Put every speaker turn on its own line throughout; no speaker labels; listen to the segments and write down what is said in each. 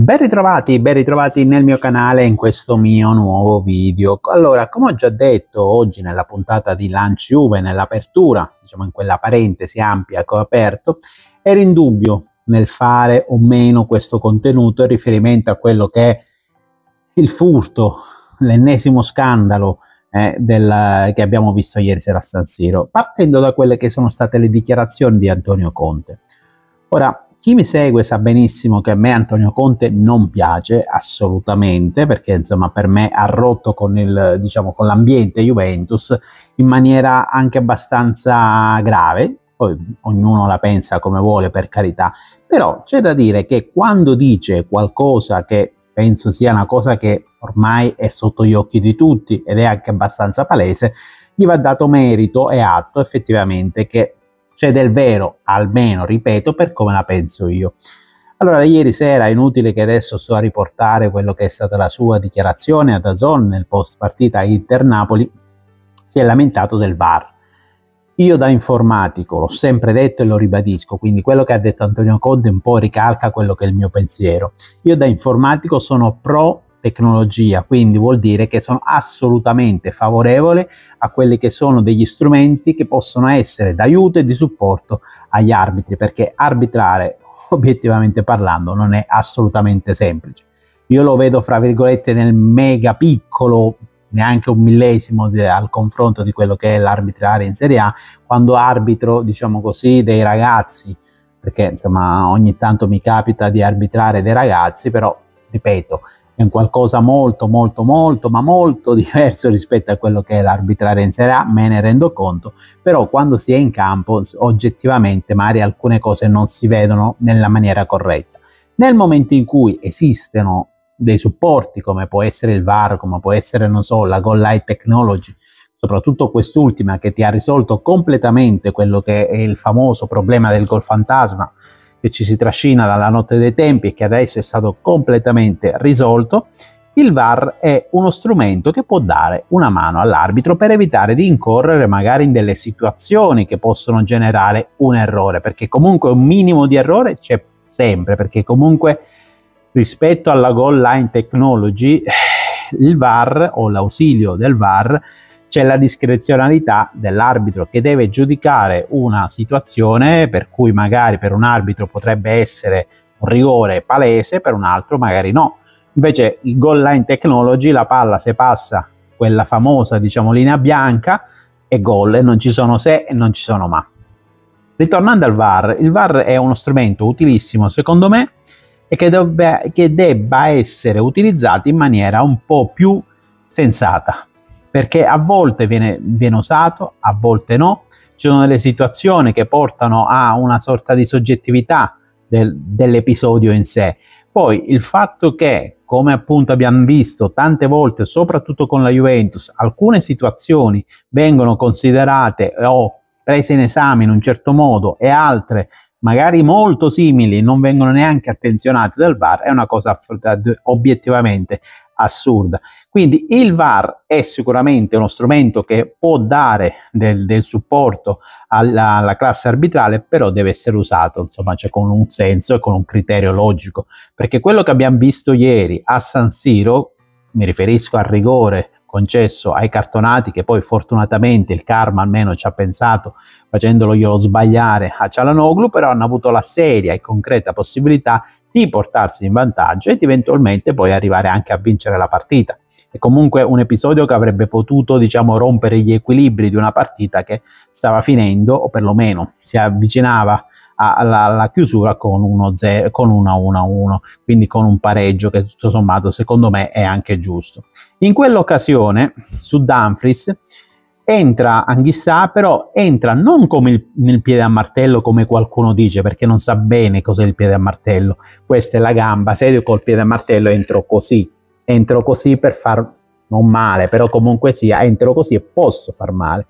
Ben ritrovati, ben ritrovati nel mio canale in questo mio nuovo video. Allora, come ho già detto oggi nella puntata di Lunch Juve, nell'apertura, diciamo in quella parentesi ampia che ho aperto, ero in dubbio nel fare o meno questo contenuto in riferimento a quello che è il furto, l'ennesimo scandalo eh, del, che abbiamo visto ieri sera a San Siro, partendo da quelle che sono state le dichiarazioni di Antonio Conte. Ora, chi mi segue sa benissimo che a me Antonio Conte non piace assolutamente perché insomma per me ha rotto con, il, diciamo, con l'ambiente Juventus in maniera anche abbastanza grave, poi ognuno la pensa come vuole per carità, però c'è da dire che quando dice qualcosa che penso sia una cosa che ormai è sotto gli occhi di tutti ed è anche abbastanza palese, gli va dato merito e atto effettivamente che c'è del vero, almeno, ripeto, per come la penso io. Allora, ieri sera è inutile che adesso sto a riportare quello che è stata la sua dichiarazione a Dazon nel post partita Inter-Napoli, si è lamentato del VAR. Io da informatico, l'ho sempre detto e lo ribadisco, quindi quello che ha detto Antonio Conte un po' ricalca quello che è il mio pensiero. Io da informatico sono pro tecnologia, quindi vuol dire che sono assolutamente favorevole a quelli che sono degli strumenti che possono essere d'aiuto e di supporto agli arbitri, perché arbitrare, obiettivamente parlando, non è assolutamente semplice. Io lo vedo, fra virgolette, nel mega piccolo, neanche un millesimo di, al confronto di quello che è l'arbitrare in Serie A, quando arbitro, diciamo così, dei ragazzi, perché insomma ogni tanto mi capita di arbitrare dei ragazzi, però ripeto, è un qualcosa molto molto molto ma molto diverso rispetto a quello che è l'arbitrare in Serie A, me ne rendo conto, però quando si è in campo oggettivamente magari alcune cose non si vedono nella maniera corretta. Nel momento in cui esistono dei supporti come può essere il VAR, come può essere non so, la Goal Light Technology, soprattutto quest'ultima che ti ha risolto completamente quello che è il famoso problema del gol fantasma che ci si trascina dalla notte dei tempi e che adesso è stato completamente risolto, il VAR è uno strumento che può dare una mano all'arbitro per evitare di incorrere magari in delle situazioni che possono generare un errore, perché comunque un minimo di errore c'è sempre, perché comunque rispetto alla goal line technology il VAR o l'ausilio del VAR c'è la discrezionalità dell'arbitro che deve giudicare una situazione per cui magari per un arbitro potrebbe essere un rigore palese, per un altro magari no. Invece il goal line technology, la palla se passa quella famosa diciamo linea bianca è gol e non ci sono se e non ci sono ma. Ritornando al VAR, il VAR è uno strumento utilissimo secondo me e che, dovrebbe, che debba essere utilizzato in maniera un po' più sensata perché a volte viene, viene usato, a volte no. Ci sono delle situazioni che portano a una sorta di soggettività del, dell'episodio in sé. Poi il fatto che, come appunto abbiamo visto tante volte, soprattutto con la Juventus, alcune situazioni vengono considerate o prese in esame in un certo modo e altre magari molto simili non vengono neanche attenzionate dal VAR è una cosa obiettivamente assurda. Quindi il VAR è sicuramente uno strumento che può dare del, del supporto alla, alla, classe arbitrale, però deve essere usato insomma, cioè con un senso e con un criterio logico, perché quello che abbiamo visto ieri a San Siro, mi riferisco al rigore concesso ai cartonati che poi fortunatamente il karma almeno ci ha pensato facendolo io sbagliare a Cialanoglu, però hanno avuto la seria e concreta possibilità di portarsi in vantaggio ed eventualmente poi arrivare anche a vincere la partita. È comunque un episodio che avrebbe potuto, diciamo, rompere gli equilibri di una partita che stava finendo, o perlomeno si avvicinava alla, alla chiusura con, uno zero, con una 1-1, quindi con un pareggio che tutto sommato secondo me è anche giusto. In quell'occasione su Dumfries entra Anghissà, però entra non come il, nel piede a martello come qualcuno dice, perché non sa bene cos'è il piede a martello. Questa è la gamba, se io col piede a martello entro così, entro così per far non male, però comunque sia, entro così e posso far male.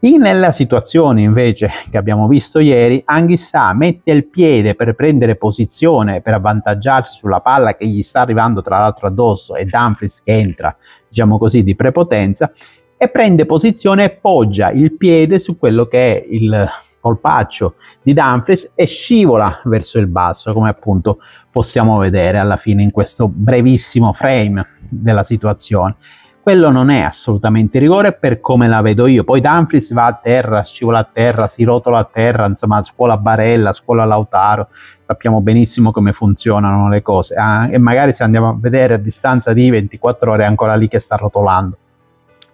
In nella situazione invece che abbiamo visto ieri, Anghissà mette il piede per prendere posizione, per avvantaggiarsi sulla palla che gli sta arrivando tra l'altro addosso e Dumfries che entra, diciamo così, di prepotenza e prende posizione e poggia il piede su quello che è il, colpaccio di Dumfries e scivola verso il basso, come appunto possiamo vedere alla fine in questo brevissimo frame della situazione. Quello non è assolutamente rigore per come la vedo io. Poi Dumfries va a terra, scivola a terra, si rotola a terra, insomma, scuola Barella, scuola Lautaro. Sappiamo benissimo come funzionano le cose. Ah, e magari se andiamo a vedere a distanza di 24 ore è ancora lì che sta rotolando.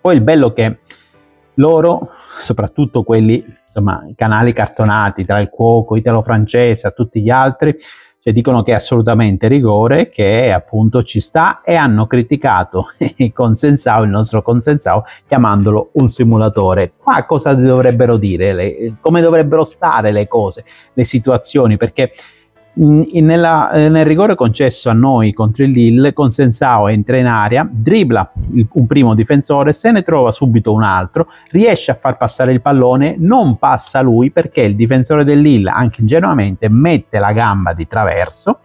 Poi il bello che loro, soprattutto quelli, insomma, i canali cartonati tra il cuoco italo-francese a tutti gli altri, cioè dicono che è assolutamente rigore, che appunto ci sta e hanno criticato il consensao, il nostro consensao, chiamandolo un simulatore. Qua cosa dovrebbero dire? Le, come dovrebbero stare le cose, le situazioni? Perché nella, eh, nel rigore concesso a noi contro il Lille, Consensao entra in aria, dribbla il, un primo difensore, se ne trova subito un altro, riesce a far passare il pallone, non passa lui perché il difensore del Lille, anche ingenuamente, mette la gamba di traverso,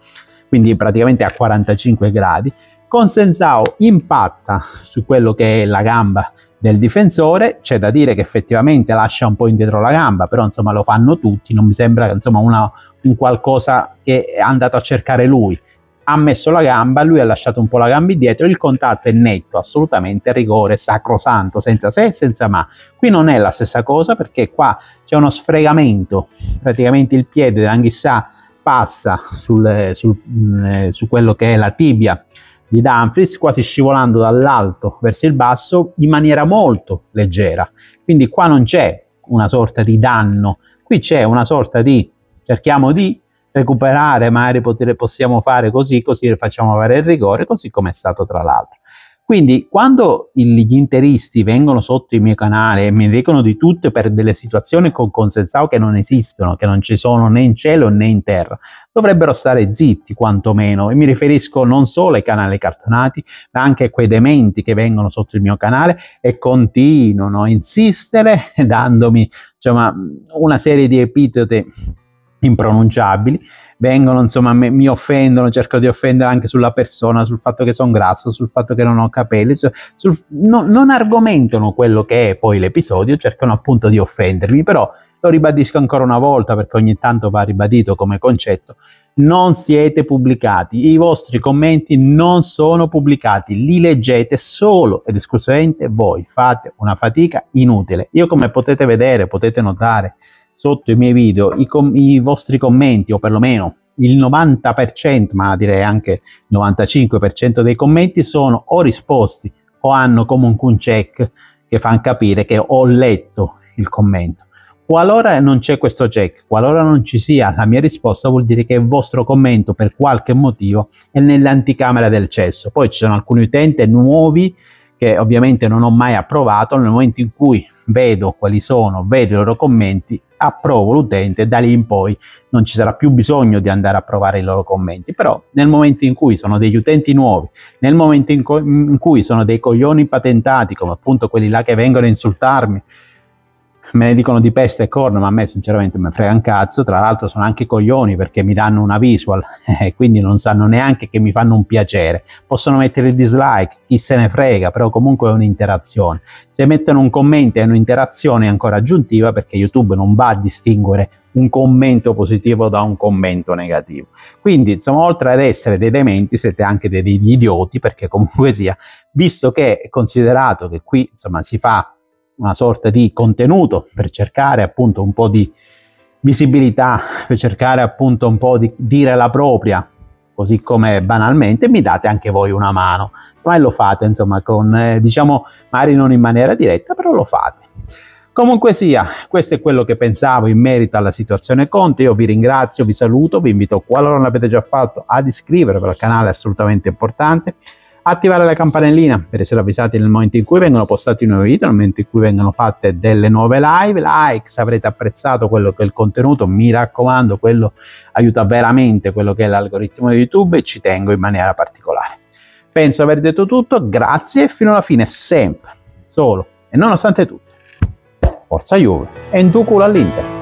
quindi praticamente a 45 gradi, Consensao impatta su quello che è la gamba del difensore, c'è da dire che effettivamente lascia un po' indietro la gamba, però insomma lo fanno tutti, non mi sembra insomma una, un qualcosa che è andato a cercare lui. Ha messo la gamba, lui ha lasciato un po' la gamba indietro, il contatto è netto, assolutamente rigore, sacrosanto, senza se e senza ma. Qui non è la stessa cosa perché qua c'è uno sfregamento, praticamente il piede d'Anghissà passa sul, sul, eh, su quello che è la tibia di Dumfries, quasi scivolando dall'alto verso il basso in maniera molto leggera. Quindi qua non c'è una sorta di danno, qui c'è una sorta di cerchiamo di recuperare, magari possiamo fare così, così facciamo avere il rigore, così come è stato tra l'altro. Quindi quando gli interisti vengono sotto il mio canale e mi dicono di tutto per delle situazioni con consensao che non esistono, che non ci sono né in cielo né in terra, dovrebbero stare zitti quantomeno. E mi riferisco non solo ai canali cartonati, ma anche a quei dementi che vengono sotto il mio canale e continuano a insistere dandomi insomma, una serie di epiteti impronunciabili, vengono, insomma, mi, mi offendono, cerco di offendere anche sulla persona, sul fatto che sono grasso, sul fatto che non ho capelli, sul, no, non argomentano quello che è poi l'episodio, cercano appunto di offendermi, però lo ribadisco ancora una volta perché ogni tanto va ribadito come concetto, non siete pubblicati, i vostri commenti non sono pubblicati, li leggete solo ed esclusivamente voi, fate una fatica inutile. Io come potete vedere, potete notare, sotto i miei video i, i vostri commenti o perlomeno il 90%, ma direi anche il 95% dei commenti sono o risposti o hanno comunque un check che fanno capire che ho letto il commento. Qualora non c'è questo check, qualora non ci sia la mia risposta, vuol dire che il vostro commento per qualche motivo è nell'anticamera del cesso. Poi ci sono alcuni utenti nuovi che ovviamente non ho mai approvato, nel momento in cui vedo quali sono, vedo i loro commenti, approvo l'utente e da lì in poi non ci sarà più bisogno di andare a provare i loro commenti. Però nel momento in cui sono degli utenti nuovi, nel momento in, in cui sono dei coglioni patentati, come appunto quelli là che vengono a insultarmi, me ne dicono di peste e corno, ma a me sinceramente mi frega un cazzo, tra l'altro sono anche coglioni perché mi danno una visual e quindi non sanno neanche che mi fanno un piacere. Possono mettere il dislike, chi se ne frega, però comunque è un'interazione. Se mettono un commento è un'interazione ancora aggiuntiva perché YouTube non va a distinguere un commento positivo da un commento negativo. Quindi, insomma, oltre ad essere dei dementi, siete anche degli idioti perché comunque sia, visto che è considerato che qui, insomma, si fa una sorta di contenuto per cercare appunto un po' di visibilità, per cercare appunto un po' di dire la propria, così come banalmente, mi date anche voi una mano. Ma lo fate, insomma, con, eh, diciamo, magari non in maniera diretta, però lo fate. Comunque sia, questo è quello che pensavo in merito alla situazione Conte. Io vi ringrazio, vi saluto, vi invito, qualora non l'avete già fatto, ad iscrivervi al canale, assolutamente importante attivare la campanellina per essere avvisati nel momento in cui vengono postati nuovi video, nel momento in cui vengono fatte delle nuove live, like se avrete apprezzato quello che è il contenuto, mi raccomando, quello aiuta veramente quello che è l'algoritmo di YouTube e ci tengo in maniera particolare. Penso aver detto tutto, grazie e fino alla fine sempre, solo e nonostante tutto, forza Juve e in tu culo all'Inter.